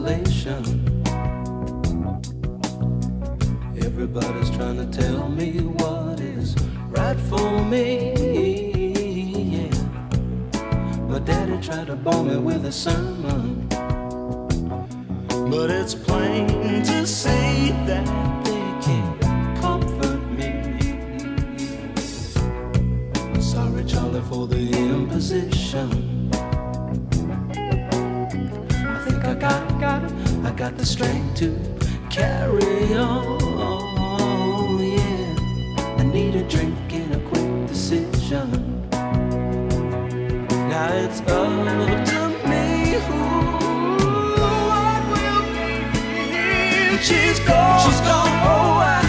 isolation. Everybody's trying to tell me what is right for me. Yeah. My daddy tried to bomb me with a sermon, but it's plain to see that they can't comfort me. Sorry, Charlie, for the imposition. Got the strength to carry on. Yeah, I need a drink and a quick decision. Now it's up to me who I will be. She's gone. She's gone. Oh, I,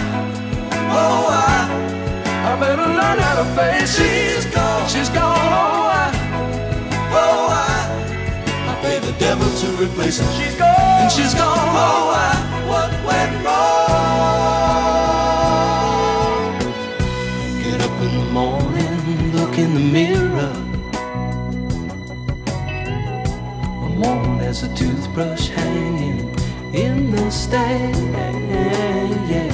oh, I, I better learn how to face. She's gone. She's gone. Oh, I, oh, I, I pay the devil to replace her. She's gone. And she's gone. Oh, I, what went wrong? Get up in the morning, look in the mirror. I'm worn as a toothbrush hanging in the stand. Yeah,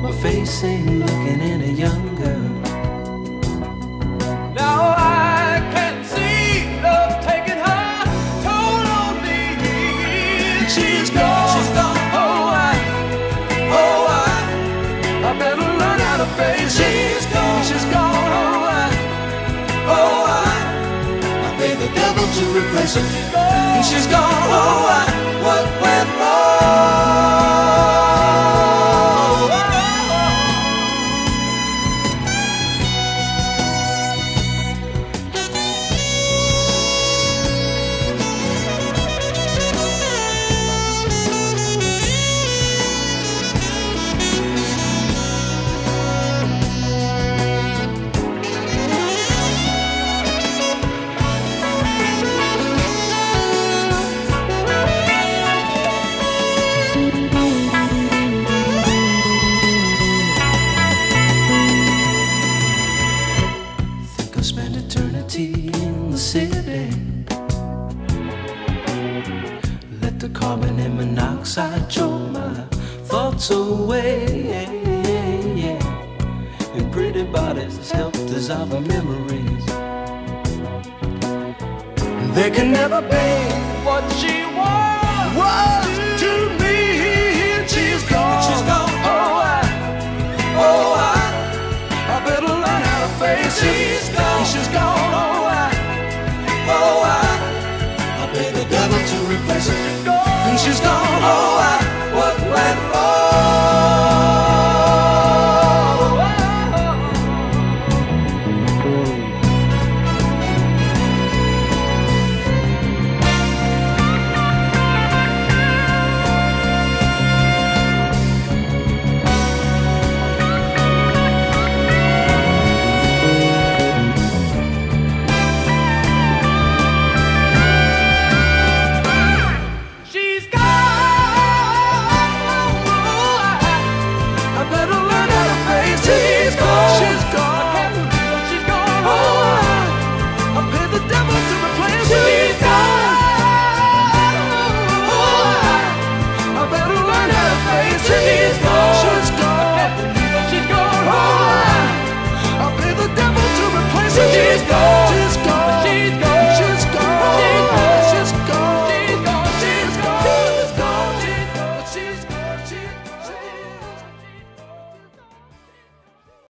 my face ain't looking any younger. She's gone. She's gone. Oh, I, oh, I, I better learn how to face it. She's gone. She's gone. Oh, I, oh, I, I pay the devil to replace her. And she's gone. Carbon and monoxide choke my thoughts away. And pretty bodies help dissolve the memories. They can never be what she was, was